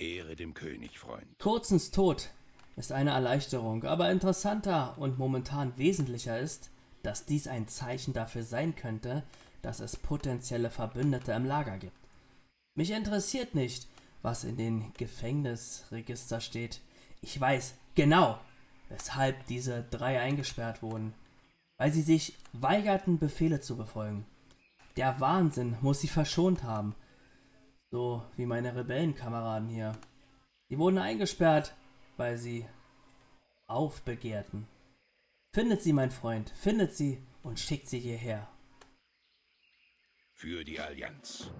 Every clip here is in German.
Ehre dem König, Freund. Kurzens Tod ist eine Erleichterung, aber interessanter und momentan wesentlicher ist, dass dies ein Zeichen dafür sein könnte, dass es potenzielle Verbündete im Lager gibt. Mich interessiert nicht, was in den Gefängnisregister steht. Ich weiß genau, weshalb diese drei eingesperrt wurden. Weil sie sich weigerten, Befehle zu befolgen. Der Wahnsinn muss sie verschont haben. So wie meine Rebellenkameraden hier. Sie wurden eingesperrt, weil sie aufbegehrten. Findet sie, mein Freund, findet sie und schickt sie hierher. Für die Allianz.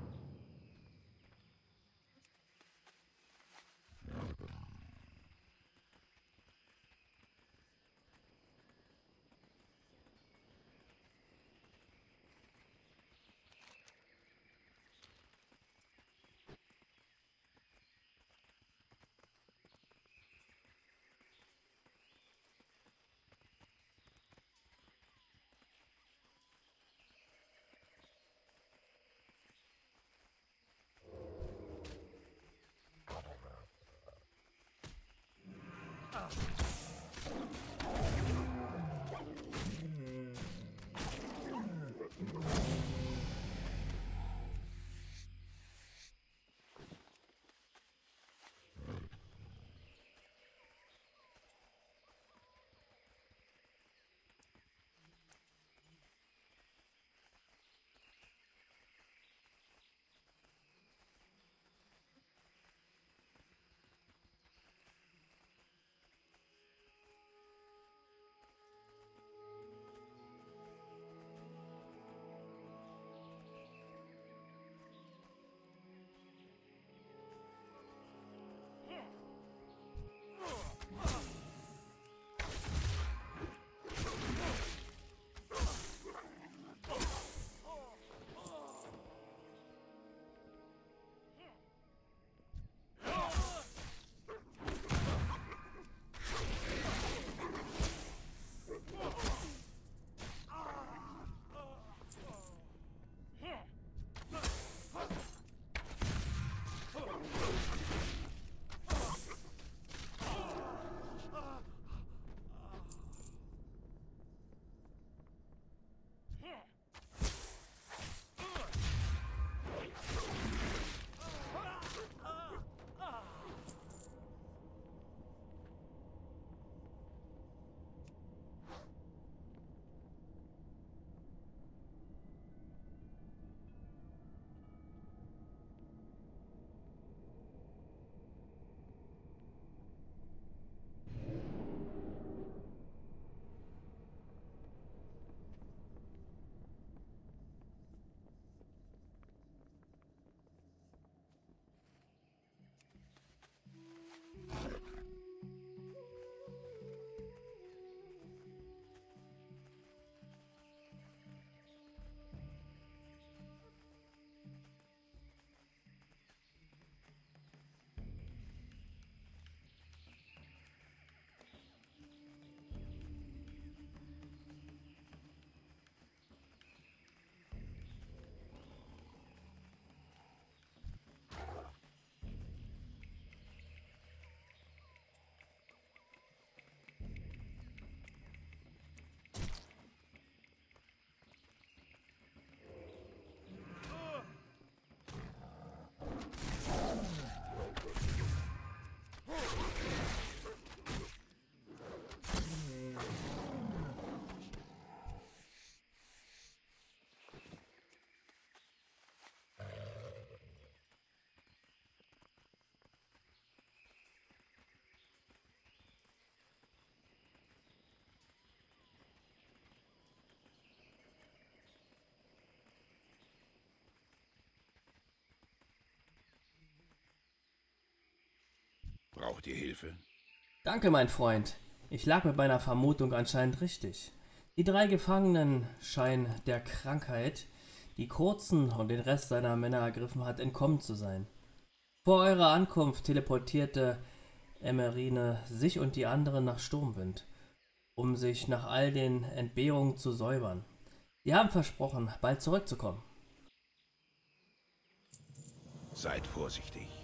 Braucht ihr Hilfe? Danke, mein Freund. Ich lag mit meiner Vermutung anscheinend richtig. Die drei Gefangenen scheinen der Krankheit, die Kurzen und den Rest seiner Männer ergriffen hat, entkommen zu sein. Vor eurer Ankunft teleportierte Emerine sich und die anderen nach Sturmwind, um sich nach all den Entbehrungen zu säubern. Sie haben versprochen, bald zurückzukommen. Seid vorsichtig.